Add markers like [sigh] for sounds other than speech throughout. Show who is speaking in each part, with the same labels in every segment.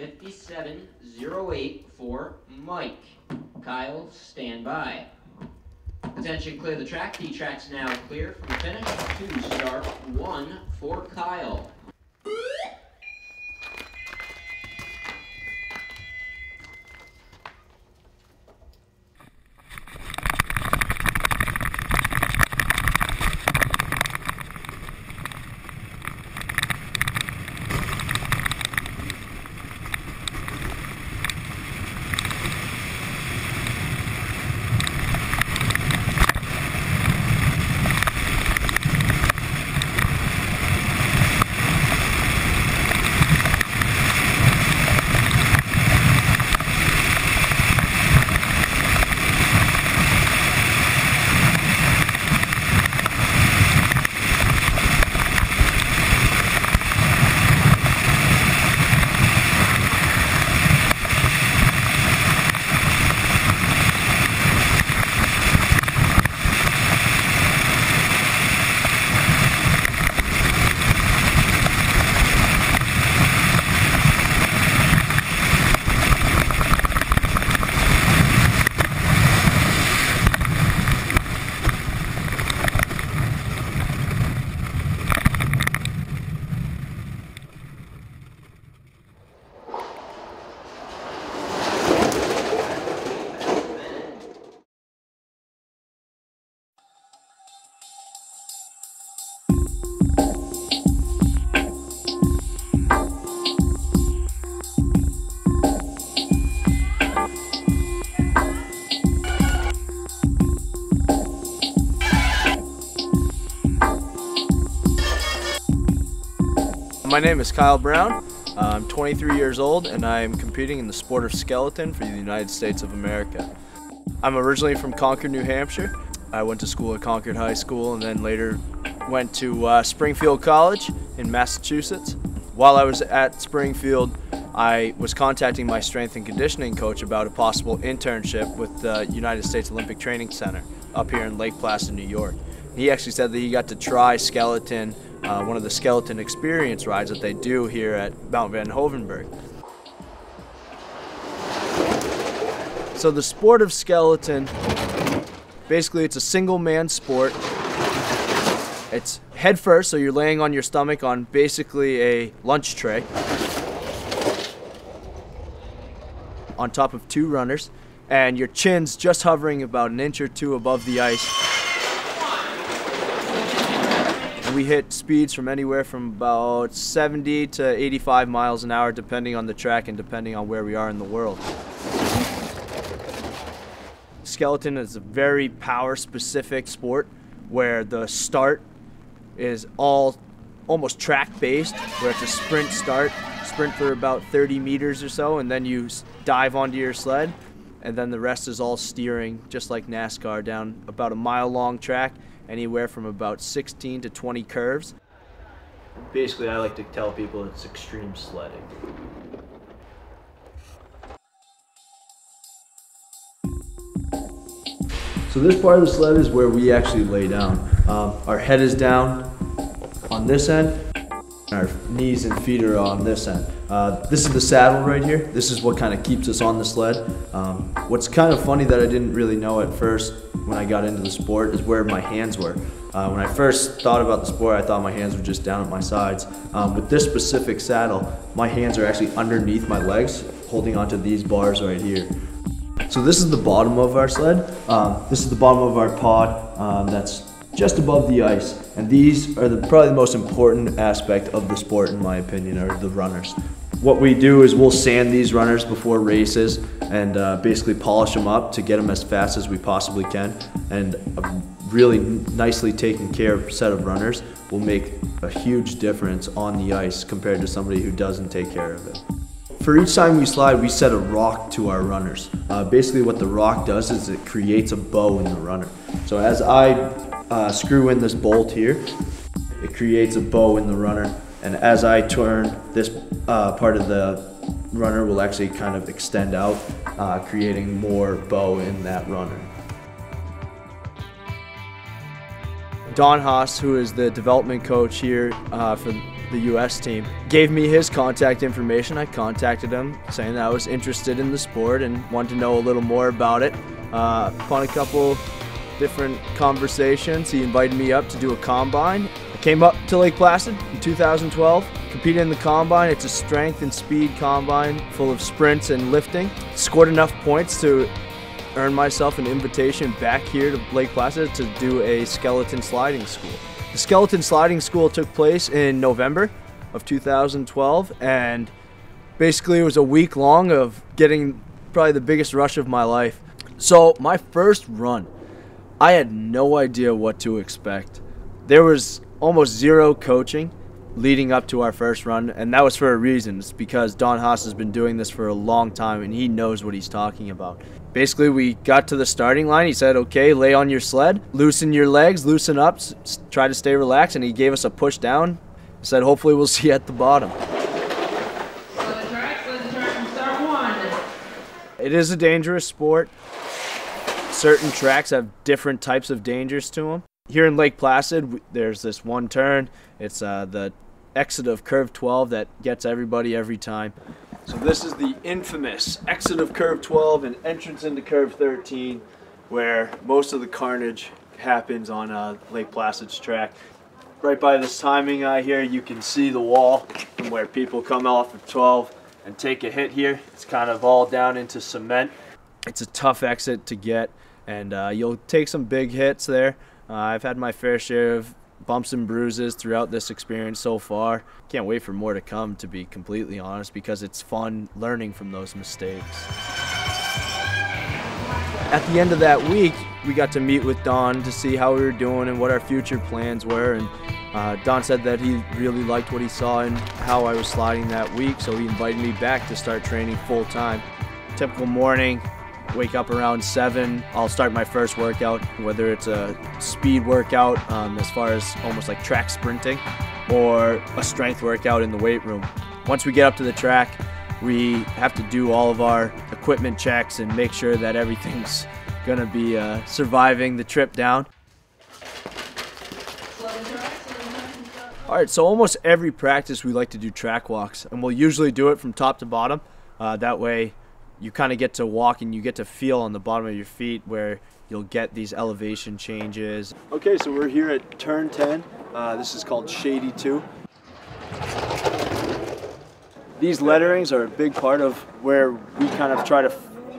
Speaker 1: 5708 for Mike. Kyle, stand by. Attention, clear the track. The track's now clear from finish. Two start, one for Kyle.
Speaker 2: My name is Kyle Brown. I'm 23 years old and I am competing in the sport of skeleton for the United States of America. I'm originally from Concord, New Hampshire. I went to school at Concord High School and then later went to uh, Springfield College in Massachusetts. While I was at Springfield, I was contacting my strength and conditioning coach about a possible internship with the United States Olympic Training Center up here in Lake Placid, New York. He actually said that he got to try skeleton uh, one of the skeleton experience rides that they do here at Mount Van Hoevenberg. So the sport of skeleton, basically it's a single man sport. It's head first, so you're laying on your stomach on basically a lunch tray on top of two runners and your chin's just hovering about an inch or two above the ice we hit speeds from anywhere from about 70 to 85 miles an hour depending on the track and depending on where we are in the world. Skeleton is a very power specific sport where the start is all almost track based where it's a sprint start sprint for about 30 meters or so and then you dive onto your sled and then the rest is all steering just like NASCAR down about a mile long track anywhere from about 16 to 20 curves. Basically, I like to tell people it's extreme sledding. So this part of the sled is where we actually lay down. Um, our head is down on this end, our knees and feet are on this end. Uh, this is the saddle right here. This is what kind of keeps us on the sled. Um, what's kind of funny that I didn't really know at first when I got into the sport is where my hands were. Uh, when I first thought about the sport, I thought my hands were just down at my sides. Um, with this specific saddle, my hands are actually underneath my legs, holding onto these bars right here. So this is the bottom of our sled. Um, this is the bottom of our pod um, that's just above the ice. And these are the, probably the most important aspect of the sport, in my opinion, are the runners what we do is we'll sand these runners before races and uh, basically polish them up to get them as fast as we possibly can. And a really nicely taken care of set of runners will make a huge difference on the ice compared to somebody who doesn't take care of it. For each time we slide, we set a rock to our runners. Uh, basically what the rock does is it creates a bow in the runner. So as I uh, screw in this bolt here, it creates a bow in the runner and as I turn, this uh, part of the runner will actually kind of extend out, uh, creating more bow in that runner. Don Haas, who is the development coach here uh, for the U.S. team. Gave me his contact information. I contacted him saying that I was interested in the sport and wanted to know a little more about it. Uh, upon a couple different conversations, he invited me up to do a combine. Came up to Lake Placid in 2012, competed in the combine. It's a strength and speed combine full of sprints and lifting. Scored enough points to earn myself an invitation back here to Lake Placid to do a skeleton sliding school. The skeleton sliding school took place in November of 2012 and basically it was a week long of getting probably the biggest rush of my life. So my first run, I had no idea what to expect. There was almost zero coaching leading up to our first run, and that was for a reason. It's because Don Haas has been doing this for a long time and he knows what he's talking about. Basically, we got to the starting line. He said, Okay, lay on your sled, loosen your legs, loosen up, try to stay relaxed, and he gave us a push down. He said, Hopefully, we'll [laughs] see you at the bottom. It is a dangerous sport. Certain tracks have different types of dangers to them. Here in Lake Placid, there's this one turn. It's uh, the exit of curve 12 that gets everybody every time. So this is the infamous exit of curve 12 and entrance into curve 13 where most of the carnage happens on uh, Lake Placid's track. Right by this timing eye here you can see the wall from where people come off of 12 and take a hit here. It's kind of all down into cement. It's a tough exit to get and uh, you'll take some big hits there. Uh, I've had my fair share of bumps and bruises throughout this experience so far. Can't wait for more to come, to be completely honest, because it's fun learning from those mistakes. At the end of that week, we got to meet with Don to see how we were doing and what our future plans were. And uh, Don said that he really liked what he saw and how I was sliding that week, so he invited me back to start training full time. Typical morning, wake up around 7 i'll start my first workout whether it's a speed workout um, as far as almost like track sprinting or a strength workout in the weight room. Once we get up to the track we have to do all of our equipment checks and make sure that everything's [laughs] gonna be uh, surviving the trip down. All right so almost every practice we like to do track walks and we'll usually do it from top to bottom. Uh, that way you kind of get to walk and you get to feel on the bottom of your feet where you'll get these elevation changes. Okay, so we're here at turn 10. Uh, this is called Shady 2. These letterings are a big part of where we kind of try to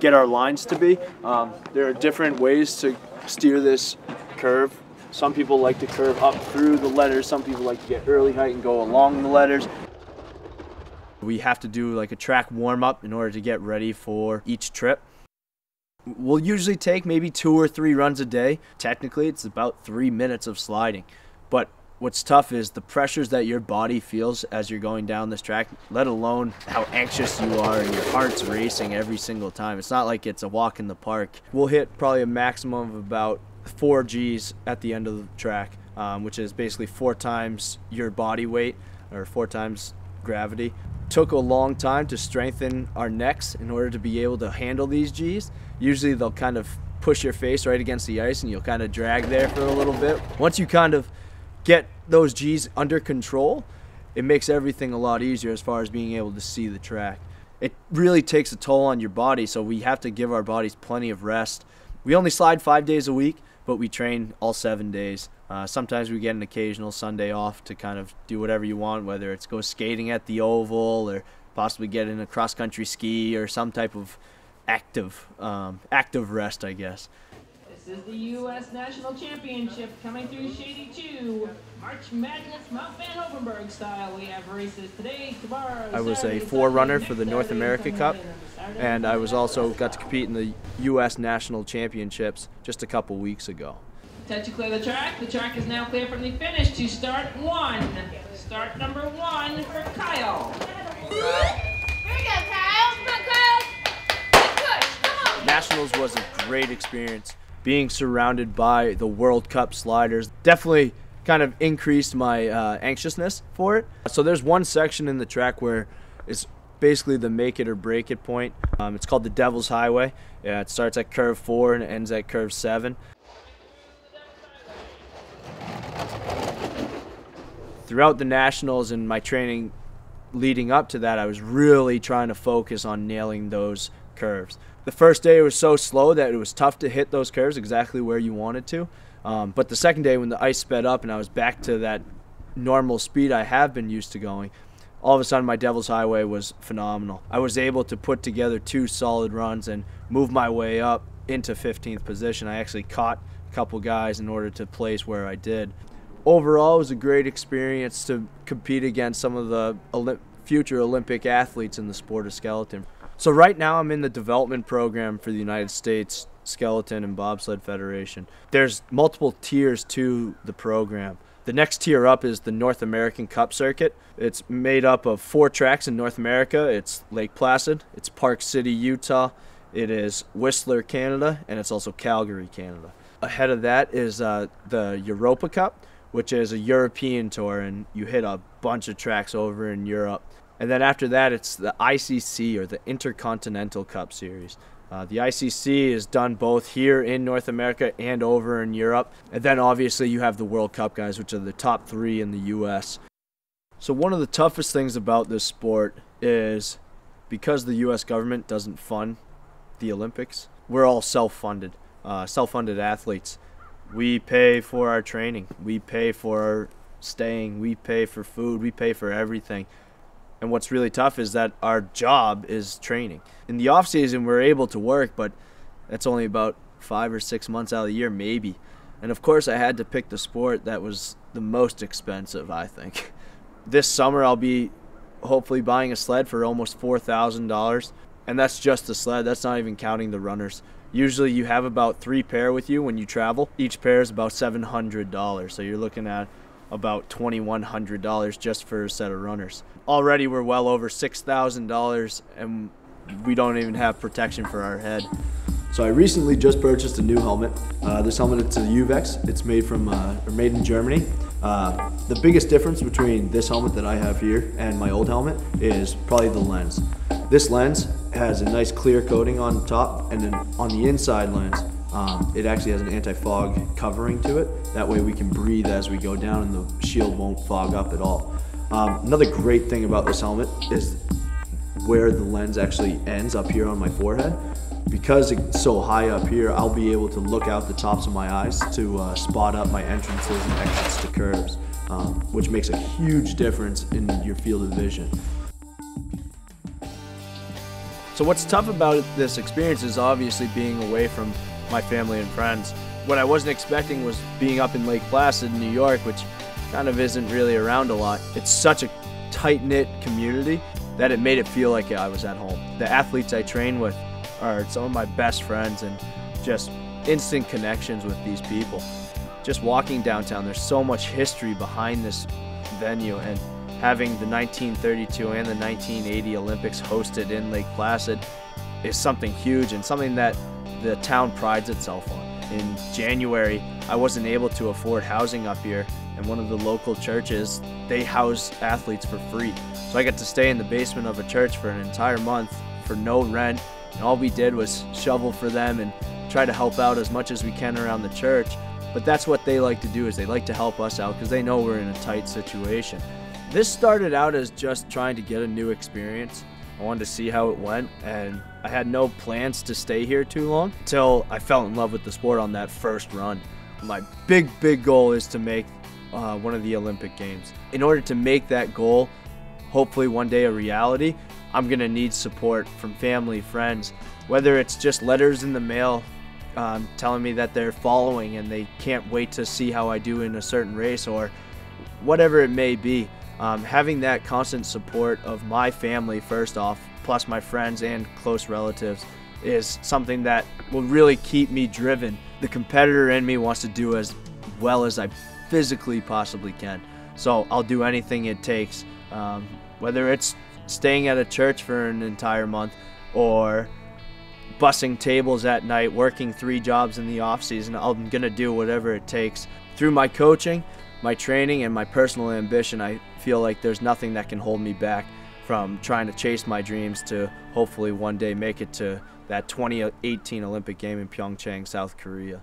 Speaker 2: get our lines to be. Um, there are different ways to steer this curve. Some people like to curve up through the letters. Some people like to get early height and go along the letters. We have to do like a track warm up in order to get ready for each trip. We'll usually take maybe two or three runs a day. Technically, it's about three minutes of sliding. But what's tough is the pressures that your body feels as you're going down this track, let alone how anxious you are and your heart's racing every single time. It's not like it's a walk in the park. We'll hit probably a maximum of about four G's at the end of the track, um, which is basically four times your body weight or four times gravity took a long time to strengthen our necks in order to be able to handle these G's. Usually they'll kind of push your face right against the ice and you'll kind of drag there for a little bit. Once you kind of get those G's under control, it makes everything a lot easier as far as being able to see the track. It really takes a toll on your body, so we have to give our bodies plenty of rest. We only slide five days a week, but we train all seven days. Uh, sometimes we get an occasional Sunday off to kind of do whatever you want, whether it's go skating at the oval or possibly get in a cross country ski or some type of active um, active rest, I guess.
Speaker 3: This is the U.S. National Championship coming through Shady 2. March Madness Mount Van Hoevenberg style. We have races today, tomorrow.
Speaker 2: I was
Speaker 3: Saturday,
Speaker 2: a forerunner for the North America Cup, and I was also got to compete in the U.S. National Championships just a couple weeks ago.
Speaker 3: Attention, clear the track. The track is now clear from the finish to start one. Start number one for Kyle.
Speaker 4: Here we go, Kyle. Come on, Kyle. Good push. Come on.
Speaker 2: Nationals was a great experience. Being surrounded by the World Cup sliders definitely kind of increased my uh, anxiousness for it. So there's one section in the track where it's basically the make it or break it point. Um, it's called the Devil's Highway. Yeah, it starts at curve four and ends at curve seven. throughout the nationals and my training leading up to that, I was really trying to focus on nailing those curves. The first day it was so slow that it was tough to hit those curves exactly where you wanted to. Um, but the second day, when the ice sped up and I was back to that normal speed I have been used to going, all of a sudden my Devil's Highway was phenomenal. I was able to put together two solid runs and move my way up into 15th position. I actually caught a couple guys in order to place where I did. Overall, it was a great experience to compete against some of the Olymp future Olympic athletes in the sport of skeleton. So right now I'm in the development program for the United States Skeleton and Bobsled Federation. There's multiple tiers to the program. The next tier up is the North American Cup Circuit. It's made up of four tracks in North America. It's Lake Placid, it's Park City, Utah, it is Whistler, Canada, and it's also Calgary, Canada. Ahead of that is uh, the Europa Cup, which is a European tour, and you hit a bunch of tracks over in Europe. And then after that, it's the ICC or the Intercontinental Cup Series. Uh, the ICC is done both here in North America and over in Europe. And then obviously you have the World Cup guys, which are the top three in the US. So, one of the toughest things about this sport is because the US government doesn't fund the Olympics, we're all self funded, uh, self funded athletes. We pay for our training, we pay for our staying, we pay for food, we pay for everything. And what's really tough is that our job is training. In the off season, we're able to work, but that's only about five or six months out of the year, maybe. And of course, I had to pick the sport that was the most expensive, I think. [laughs] This summer, I'll be hopefully buying a sled for almost $4,000. And that's just the sled, that's not even counting the runners. Usually, you have about three pair with you when you travel. Each pair is about $700. So you're looking at about $2,100 just for a set of runners. Already we're well over $6,000 and we don't even have protection for our head.
Speaker 5: So I recently just purchased a new helmet. Uh, this helmet it's a Uvex. It's made from uh, or made in Germany. Uh, the biggest difference between this helmet that I have here and my old helmet is probably the lens. This lens has a nice clear coating on top, and then on the inside lens, um, it actually has an anti-fog covering to it. That way we can breathe as we go down, and the shield won't fog up at all. Um, another great thing about this helmet is where the lens actually ends up here on my forehead because it's so high up here, I'll be able to look out the tops of my eyes to uh, spot up my entrances and exits to curves, um, which makes a huge difference in your field of vision.
Speaker 2: So what's tough about this experience is obviously being away from my family and friends. What I wasn't expecting was being up in Lake Placid, New York, which kind of isn't really around a lot. It's such a tight-knit community that it made it feel like I was at home. The athletes I train with are some of my best friends and just instant connections with these people. Just walking downtown, there's so much history behind this venue and having the 1932 and the 1980 Olympics hosted in Lake Placid is something huge and something that the town prides itself on. In January, I wasn't able to afford housing up here, and one of the local churches, they house athletes for free. So I got to stay in the basement of a church for an entire month for no rent and all we did was shovel for them and try to help out as much as we can around the church. But that's what they like to do is they like to help us out because they know we're in a tight situation. This started out as just trying to get a new experience. I wanted to see how it went, and I had no plans to stay here too long until I fell in love with the sport on that first run. My big, big goal is to make uh, one of the Olympic Games. In order to make that goal, hopefully one day a reality, I'm going to need support from family, friends, whether it's just letters in the mail um, telling me that they're following and they can't wait to see how I do in a certain race or whatever it may be. Um, having that constant support of my family, first off, plus my friends and close relatives, is something that will really keep me driven. The competitor in me wants to do as well as I physically possibly can. So I'll do anything it takes, um, whether it's staying at a church for an entire month or bussing tables at night, working three jobs in the off season. I'm going to do whatever it takes. Through my coaching, my training, and my personal ambition, I feel like there's nothing that can hold me back from trying to chase my dreams to hopefully one day make it to that 2018 Olympic game in Pyeongchang, South Korea.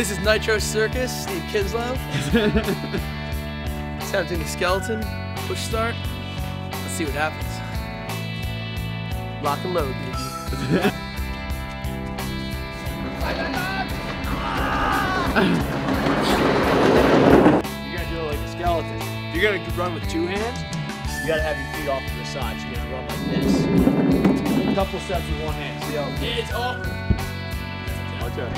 Speaker 6: This is Nitro Circus, Steve Kinslow. Attempting the skeleton, push start. Let's see what happens. Lock and load, baby.
Speaker 2: You're gonna do it like a skeleton. If you're gonna run with two hands, you gotta have your feet off to the side. So you're gonna run like this. A couple steps with one hand. See how?
Speaker 6: It's over.
Speaker 2: Okay.